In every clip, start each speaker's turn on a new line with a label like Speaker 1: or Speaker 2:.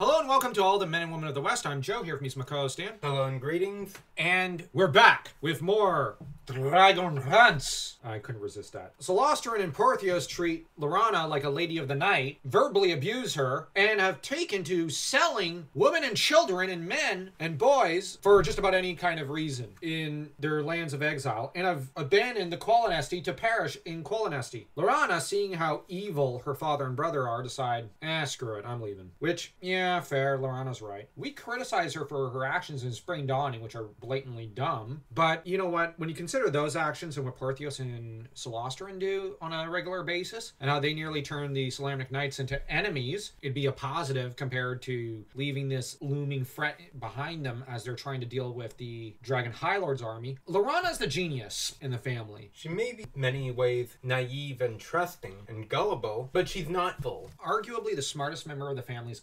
Speaker 1: Hello and welcome to all the men and women of the West. I'm Joe here from East Macau Stan.
Speaker 2: Hello and greetings.
Speaker 1: And we're back with more Dragon Hunts. I couldn't resist that. Solostaran and Porthios treat Laurana like a lady of the night, verbally abuse her, and have taken to selling women and children and men and boys for just about any kind of reason in their lands of exile, and have abandoned the Qualinesti to perish in Qualinesti. Laurana, seeing how evil her father and brother are, decide, eh, screw it, I'm leaving. Which, yeah, fair, Laurana's right. We criticize her for her actions in Spring Dawning, which are blatantly dumb, but you know what? When you consider those actions and what Porthios and Solostaran do on a regular basis, and how they nearly turn the Solamnic Knights into enemies, it'd be a positive compared to leaving this looming threat behind them as they're trying to deal with the Dragon High Lord's army. Laurana's the genius in the family.
Speaker 2: She may be many ways naive and trusting and gullible, but she's not full.
Speaker 1: Arguably the smartest member of the family is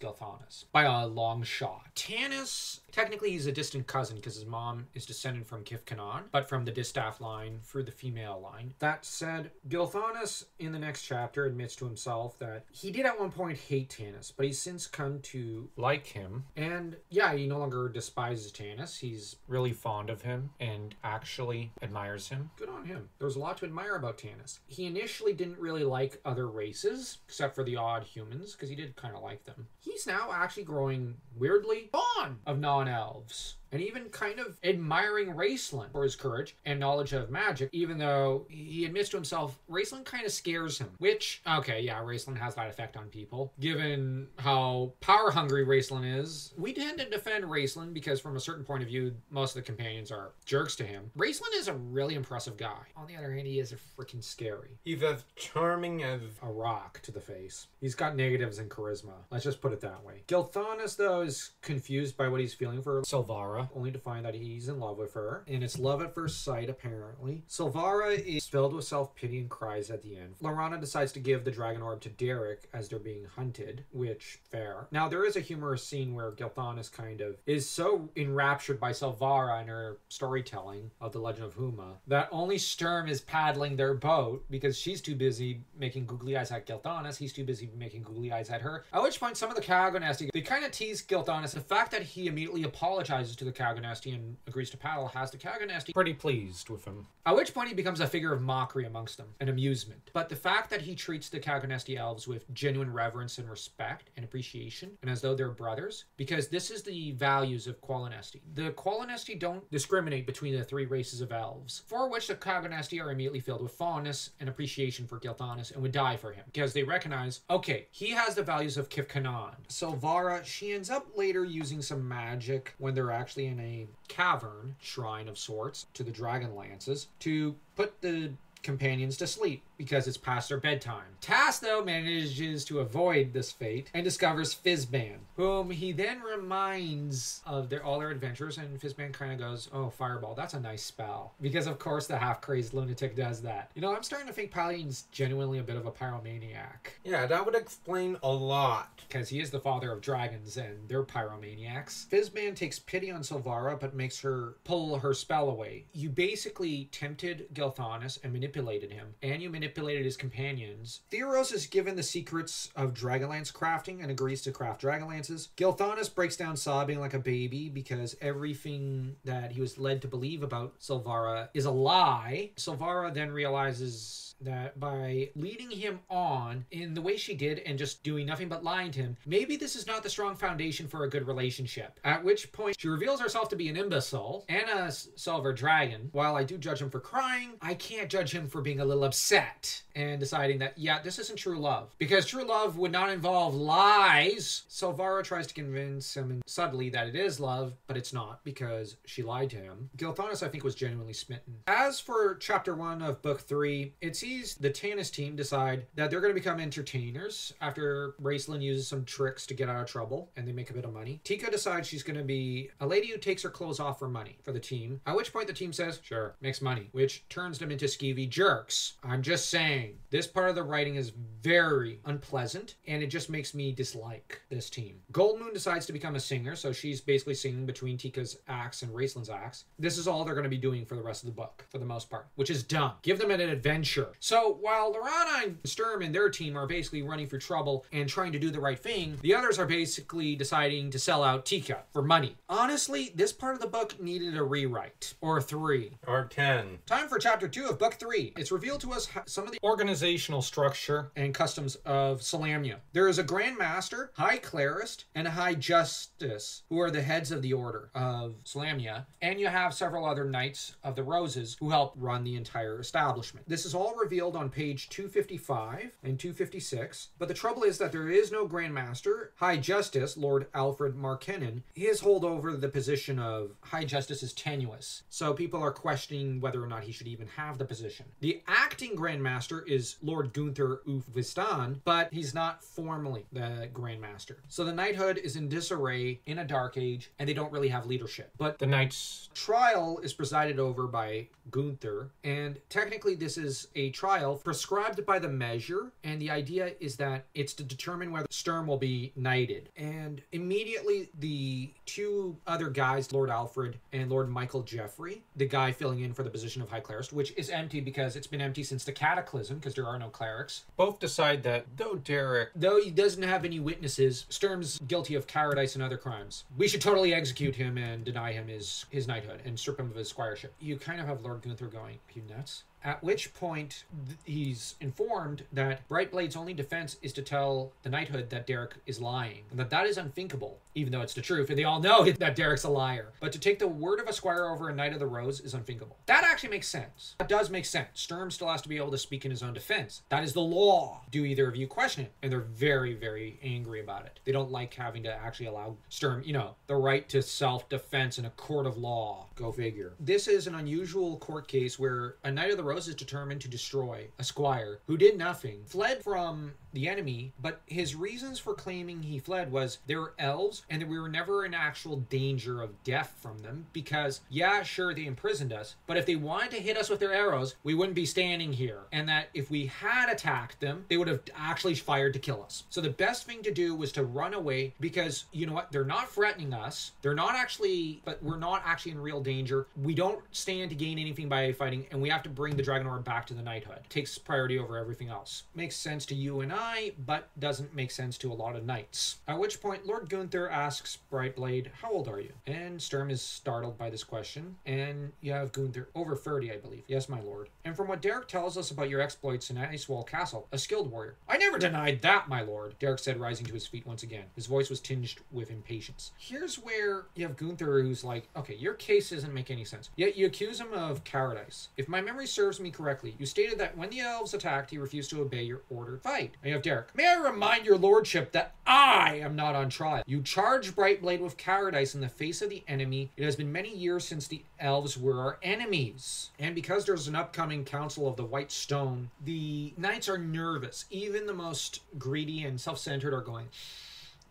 Speaker 1: Gilthanas, by a long shot. Tanis Technically, he's a distant cousin because his mom is descended from Kith-Kanan, but from the distaff line through the female line. That said, Gilthanas in the next chapter admits to himself that he did at one point hate Tanis, but he's since come to like him. And yeah, he no longer despises Tanis. He's really fond of him and actually admires him. Good on him. There's a lot to admire about Tanis. He initially didn't really like other races, except for the odd humans, because he did kind of like them. He's now actually growing weirdly fond of non elves and even kind of admiring Raistlin for his courage and knowledge of magic, even though he admits to himself Raistlin kind of scares him. Which, okay, yeah, Raistlin has that effect on people. Given how power hungry Raistlin is, we tend to defend Raistlin because, from a certain point of view, most of the companions are jerks to him. Raistlin is a really impressive guy. On the other hand, he is a freaking scary.
Speaker 2: He's as charming as
Speaker 1: a rock to the face. He's got negatives in charisma. Let's just put it that way. Gilthanas, though, is confused by what he's feeling for Silvara only to find that he's in love with her. And it's love at first sight, apparently. Silvara is filled with self pity and cries at the end. Laurana decides to give the dragon orb to Derek as they're being hunted, which, fair. Now, there is a humorous scene where Gilthanas kind of is so enraptured by Silvara and her storytelling of the legend of Huma that only Sturm is paddling their boat because she's too busy making googly eyes at Gilthanas. He's too busy making googly eyes at her. At which point, some of the Kagonesti, they kind of tease Gilthanas. The fact that he immediately apologizes to the the Kagonesti and agrees to paddle has the Kagonesti pretty pleased with him. At which point he becomes a figure of mockery amongst them, an amusement. But the fact that he treats the Kagonesti elves with genuine reverence and respect and appreciation, and as though they're brothers, because this is the values of Qualinesti. The Qualinesti don't discriminate between the three races of elves, for which the Kagonesti are immediately filled with fondness and appreciation for Gilthanas and would die for him, because they recognize, okay, he has the values of Kith-Kanan. Vara, she ends up later using some magic when they're actually in a cavern shrine of sorts to the dragon lances to put the companions to sleep because it's past their bedtime. Tas, though, manages to avoid this fate and discovers Fizban, whom he then reminds of their all their adventures, and Fizban kind of goes, Oh, Fireball, that's a nice spell. Because, of course, the half crazed lunatic does that. You know, I'm starting to think Palion's genuinely a bit of a pyromaniac.
Speaker 2: Yeah, that would explain a lot.
Speaker 1: Because he is the father of dragons, and they're pyromaniacs. Fizban takes pity on Silvara, but makes her pull her spell away. You basically tempted Gilthanas and manipulated him, and you manipulated manipulated his companions. Theros is given the secrets of Dragonlance crafting and agrees to craft Dragonlances. Gilthanas breaks down sobbing like a baby because everything that he was led to believe about Silvara is a lie. Silvara then realizes that by leading him on in the way she did and just doing nothing but lying to him, maybe this is not the strong foundation for a good relationship. At which point, she reveals herself to be an imbecile and a silver dragon. While I do judge him for crying, I can't judge him for being a little upset and deciding that, yeah, this isn't true love. Because true love would not involve lies. Silvara tries to convince him subtly that it is love, but it's not because she lied to him. Gilthanas, I think, was genuinely smitten. As for chapter one of book three, it sees the Tanis team decide that they're going to become entertainers after Raistlin uses some tricks to get out of trouble and they make a bit of money. Tika decides she's going to be a lady who takes her clothes off for money for the team, at which point the team says, sure, makes money, which turns them into skeevy jerks. I'm just saying, this part of the writing is very unpleasant, and it just makes me dislike this team. Goldmoon decides to become a singer, so she's basically singing between Tika's acts and Raistlin's acts. This is all they're going to be doing for the rest of the book, for the most part, which is dumb. Give them an adventure. So while Laurana and Sturm and their team are basically running for trouble and trying to do the right thing, the others are basically deciding to sell out Tika for money. Honestly, this part of the book needed a rewrite, or three.
Speaker 2: Or 10.
Speaker 1: Time for chapter two of book three. It's revealed to us some of the organizational structure and customs of Solamnia. There is a Grand Master, High Clerist, and High Justice, who are the heads of the order of Solamnia, and you have several other Knights of the Roses who help run the entire establishment. This is all revealed on page 255 and 256, but the trouble is that there is no Grand Master. High Justice, Lord Alfred MarKenin, his hold over the position of High Justice is tenuous, so people are questioning whether or not he should even have the position. The acting Grand Master is Lord Gunthar Uth Wistan, but he's not formally the Grand Master. So the knighthood is in disarray in a dark age, and they don't really have leadership. But the knight's trial is presided over by Gunthar, and technically this is a trial prescribed by the measure, and the idea is that it's to determine whether Sturm will be knighted. And immediately the two other guys, Lord Alfred and Lord Michael Jeoffrey, the guy filling in for the position of High Clerist, which is empty because it's been empty since the Cataclysm, because there are no clerics.
Speaker 2: Both decide that though Derek
Speaker 1: Though he doesn't have any witnesses, Sturm's guilty of cowardice and other crimes. We should totally execute him and deny him his, his knighthood and strip him of his squireship. You kind of have Lord Gunthar going, you nuts? At which point, he's informed that Brightblade's only defense is to tell the knighthood that Derek is lying, and that that is unthinkable, even though it's the truth, and they all know that Derek's a liar. But to take the word of a squire over a knight of the rose is unthinkable. That actually makes sense. That does make sense. Sturm still has to be able to speak in his own defense. That is the law. Do either of you question it? And they're very, very angry about it. They don't like having to actually allow Sturm, you know, the right to self defense in a court of law. Go figure. This is an unusual court case where a knight of the rose is determined to destroy a squire who did nothing, fled from the enemy, but his reasons for claiming he fled was there were elves and that we were never in actual danger of death from them because, yeah, sure, they imprisoned us, but if they wanted to hit us with their arrows, we wouldn't be standing here. And that if we had attacked them, they would have actually fired to kill us. So the best thing to do was to run away because, you know what, they're not threatening us. They're not actually, but we're not actually in real danger. We don't stand to gain anything by fighting, and we have to bring the Dragon Orb back to the knighthood. Takes priority over everything else. Makes sense to you and I, but doesn't make sense to a lot of knights. At which point, Lord Gunthar asks Brightblade, How old are you? And Sturm is startled by this question. And you have Gunthar, over 30, I believe. Yes, my lord. And from what Derek tells us about your exploits in Icewall Castle, a skilled warrior. I never denied that, my lord, Derek said, rising to his feet once again. His voice was tinged with impatience. Here's where you have Gunthar, who's like, Okay, your case doesn't make any sense. Yet you accuse him of cowardice. If my memory serves me correctly, you stated that when the elves attacked, he refused to obey your order fight. And you have Derek. May I remind your lordship that I am not on trial. You charge Brightblade with cowardice in the face of the enemy. It has been many years since the elves were our enemies. And because there's an upcoming Council of the White Stone, the knights are nervous. Even the most greedy and self centered are going,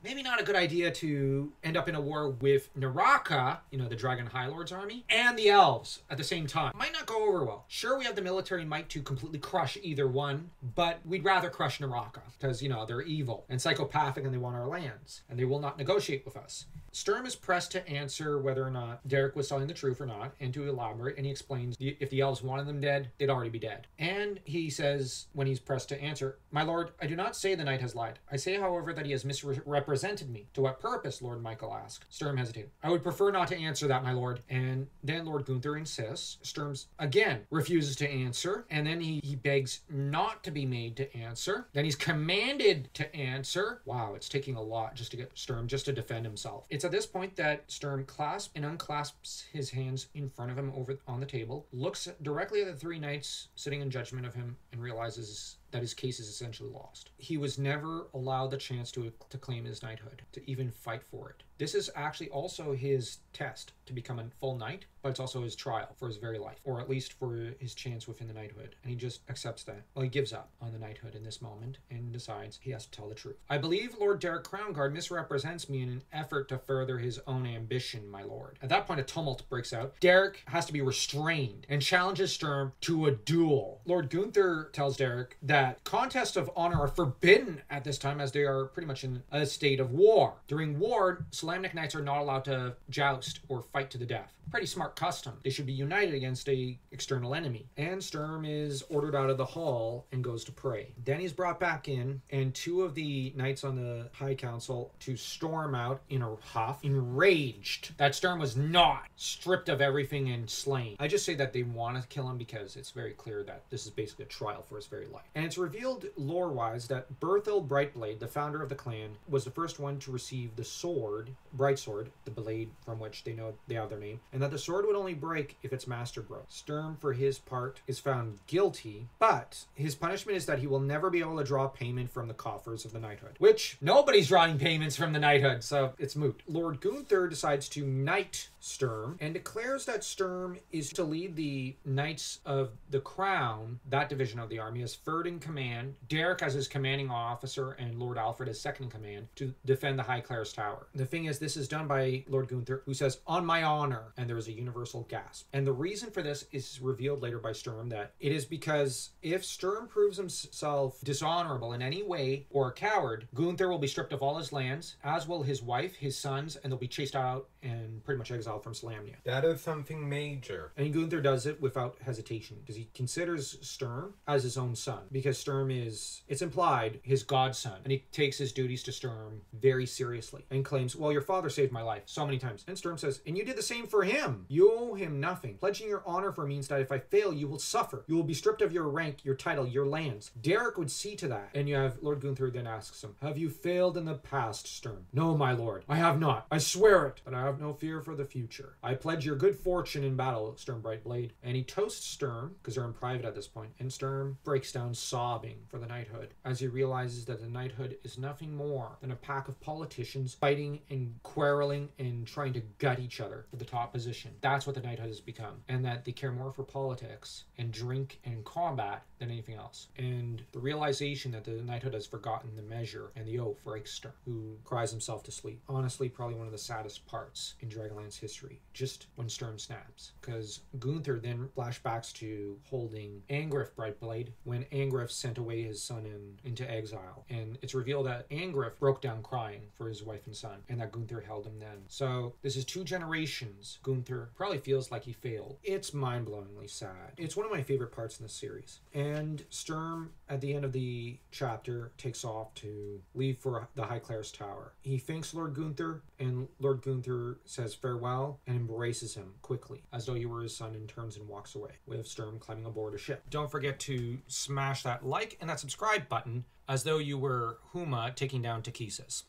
Speaker 1: maybe not a good idea to end up in a war with Neraka, you know, the Dragon High Lord's army, and the elves at the same time. Might not go over well. Sure, we have the military might to completely crush either one, but we'd rather crush Neraka because, you know, they're evil and psychopathic and they want our lands, and they will not negotiate with us. Sturm is pressed to answer whether or not Derek was telling the truth or not, and to elaborate, and he explains if the elves wanted them dead, they'd already be dead. And he says, when he's pressed to answer, My lord, I do not say the knight has lied. I say, however, that he has misrepresented me. To what purpose? Lord Michael asked. Sturm hesitated. I would prefer not to answer that, my lord. And then Lord Gunthar insists. Sturm's again refuses to answer, and then he, he begs not to be made to answer. Then he's commanded to answer. Wow, it's taking a lot just to get Sturm just to defend himself. It's at this point that Sturm clasps and unclasps his hands in front of him over on the table, looks directly at the three knights sitting in judgment of him, and realizes that his case is essentially lost. He was never allowed the chance to, to claim his knighthood, to even fight for it. This is actually also his test to become a full knight, but it's also his trial for his very life, or at least for his chance within the knighthood. And he just accepts that. Well, he gives up on the knighthood in this moment and decides he has to tell the truth. I believe Lord Derek Crownguard misrepresents me in an effort to further his own ambition, my lord. At that point, a tumult breaks out. Derek has to be restrained and challenges Sturm to a duel. Lord Gunthar tells Derek that contests of honor are forbidden at this time as they are pretty much in a state of war. During war, Solamnic knights are not allowed to joust or fight to the death. Pretty smart custom. They should be united against a external enemy. And Sturm is ordered out of the hall and goes to pray. Then he's brought back in, and two of the knights on the High Council to storm out in a huff, enraged that Sturm was not stripped of everything and slain. I just say that they want to kill him because it's very clear that this is basically a trial for his very life. And it's revealed lore-wise that Berthel Brightblade, the founder of the clan, was the first one to receive the sword, Bright Sword, the blade from which they know they have their name, and that the sword would only break if its master broke. Sturm, for his part, is found guilty, but his punishment is that he will never be able to draw payment from the coffers of the knighthood, which nobody's drawing payments from the knighthood, so it's moot. Lord Gunthar decides to knight Sturm and declares that Sturm is to lead the Knights of the Crown, that division of the army, as third in command, Derek as his commanding officer, and Lord Alfred as second in command to defend the High Highclare's Tower. The thing is, this is done by Lord Gunthar, who says, On my honor, and there is a universal gasp. And the reason for this is revealed later by Sturm that it is because if Sturm proves himself dishonorable in any way or a coward, Gunthar will be stripped of all his lands, as will his wife, his sons, and they'll be chased out and pretty much exiled from Solamnia.
Speaker 2: That is something major.
Speaker 1: And Gunthar does it without hesitation because he considers Sturm as his own son because Sturm is, it's implied, his godson. And he takes his duties to Sturm very seriously and claims, Well, your father saved my life so many times. And Sturm says, And you did the same for him. You owe him nothing. Pledging your honor for means that if I fail, you will suffer. You will be stripped of your rank, your title, your lands. Derek would see to that. And you have Lord Gunthar then asks him, Have you failed in the past, Sturm? No, my lord. I have not. I swear it. But I have no fear for the future. I pledge your good fortune in battle, Sturm Brightblade. And he toasts Sturm, because they're in private at this point, and Sturm breaks down sobbing for the knighthood as he realizes that the knighthood is nothing more than a pack of politicians fighting and quarreling and trying to gut each other for the top That's what the knighthood has become, and that they care more for politics and drink and combat than anything else. And the realization that the knighthood has forgotten the measure and the oath breaks Sturm, who cries himself to sleep. Honestly, probably one of the saddest parts in Dragonlance history, just when Sturm snaps. Because Gunthar then flashbacks to holding Angriff Brightblade when Angriff sent away his son in, into exile. And it's revealed that Angriff broke down crying for his wife and son, and that Gunthar held him then. So this is two generations. Gunthar probably feels like he failed. It's mind blowingly sad. It's one of my favorite parts in the series. And Sturm, at the end of the chapter, takes off to leave for the High Clerist's Tower. He thanks Lord Gunthar, and Lord Gunthar says farewell and embraces him quickly, as though he were his son, and turns and walks away, with Sturm climbing aboard a ship. Don't forget to smash that like and that subscribe button, as though you were Huma taking down Takhisis.